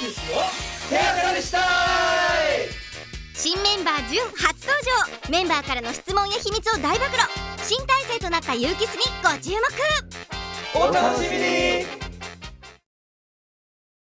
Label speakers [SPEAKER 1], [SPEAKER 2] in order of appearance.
[SPEAKER 1] ですよ手当たりしたい
[SPEAKER 2] 新メンバー純初登場メンバーからの質問や秘密を大暴露新体制となったユーキスにご注目
[SPEAKER 1] お楽しみに